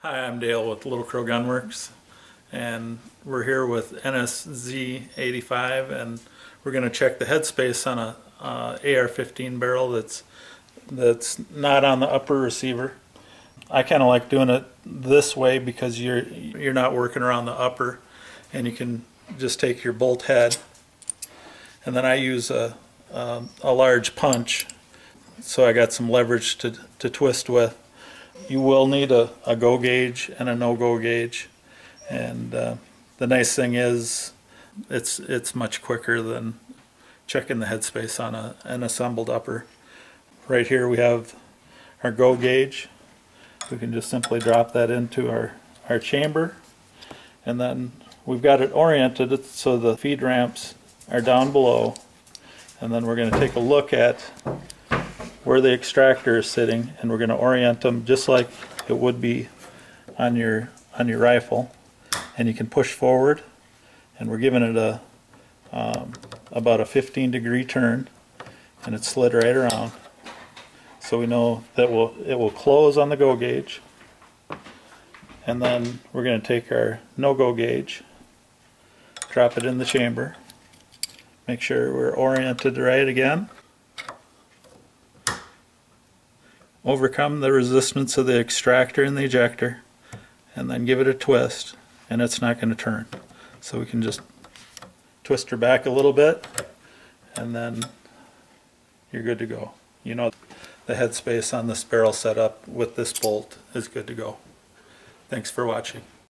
Hi, I'm Dale with Little Crow Gunworks, and we're here with NSZ85, and we're going to check the headspace on a uh, AR-15 barrel that's that's not on the upper receiver. I kind of like doing it this way because you're you're not working around the upper, and you can just take your bolt head, and then I use a um, a large punch, so I got some leverage to to twist with. You will need a, a go gauge and a no go gauge, and uh, the nice thing is it's it's much quicker than checking the headspace on a, an assembled upper. Right here we have our go gauge. We can just simply drop that into our, our chamber and then we've got it oriented so the feed ramps are down below and then we're going to take a look at where the extractor is sitting and we're going to orient them just like it would be on your on your rifle. And you can push forward and we're giving it a um, about a 15 degree turn and it slid right around. So we know that will it will close on the go gauge. And then we're going to take our no-go gauge drop it in the chamber make sure we're oriented right again overcome the resistance of the extractor and the ejector and then give it a twist and it's not going to turn. So we can just twist her back a little bit and then you're good to go. You know the headspace on this barrel setup with this bolt is good to go. Thanks for watching